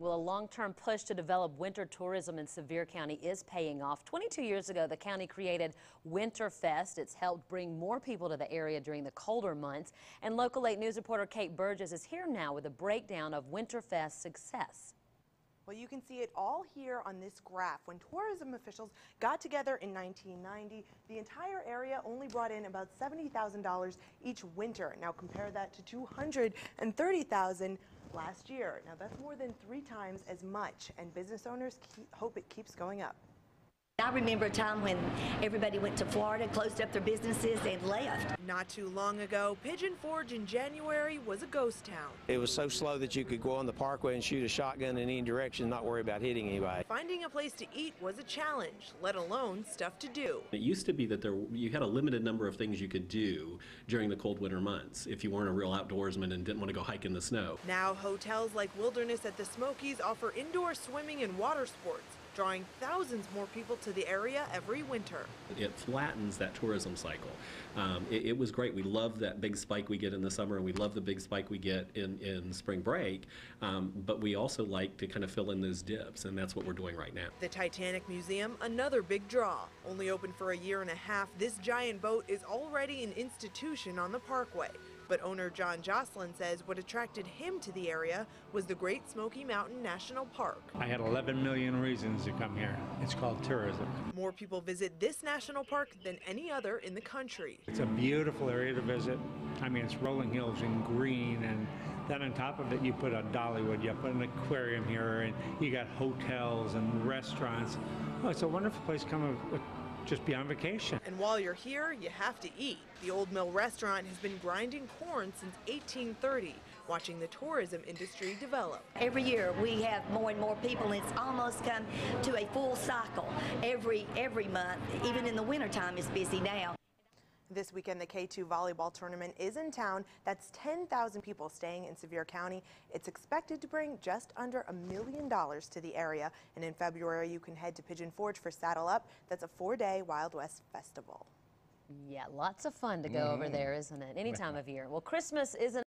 Well, a long-term push to develop winter tourism in Sevier County is paying off. 22 years ago, the county created Winterfest. It's helped bring more people to the area during the colder months. And Local 8 News reporter Kate Burgess is here now with a breakdown of Winterfest's success. Well, you can see it all here on this graph. When tourism officials got together in 1990, the entire area only brought in about $70,000 each winter. Now compare that to 230,000 last year. Now that's more than three times as much, and business owners keep, hope it keeps going up. I remember a time when everybody went to Florida, closed up their businesses, and left. Not too long ago, Pigeon Forge in January was a ghost town. It was so slow that you could go on the parkway and shoot a shotgun in any direction not worry about hitting anybody. Finding a place to eat was a challenge, let alone stuff to do. It used to be that there you had a limited number of things you could do during the cold winter months if you weren't a real outdoorsman and didn't want to go hike in the snow. Now hotels like Wilderness at the Smokies offer indoor swimming and water sports, drawing thousands more people to the area every winter. It flattens that tourism cycle. Um, it, it was great. We love that big spike we get in the summer, and we love the big spike we get in, in spring break. Um, but we also like to kind of fill in those dips, and that's what we're doing right now. The Titanic Museum, another big draw. Only open for a year and a half, this giant boat is already an institution on the parkway. But owner John Joslyn says what attracted him to the area was the Great Smoky Mountain National Park. I had 11 million reasons to come here. It's called tourism. More people visit this national park than any other in the country. It's a beautiful area to visit. I mean, it's rolling hills and green, and then on top of it, you put a Dollywood, you put an aquarium here, and you got hotels and restaurants. Oh, it's a wonderful place to come just be on vacation. And while you're here, you have to eat. The Old Mill restaurant has been grinding corn since 1830, watching the tourism industry develop. Every year we have more and more people, and it's almost come to a full cycle. Every every month, even in the wintertime, it's busy now. This weekend, the K2 volleyball tournament is in town. That's 10,000 people staying in Sevier County. It's expected to bring just under a million dollars to the area. And in February, you can head to Pigeon Forge for Saddle Up. That's a four-day Wild West festival. Yeah, lots of fun to go over mm-hmm. there, isn't it? Any time of year. Well, Christmas isn't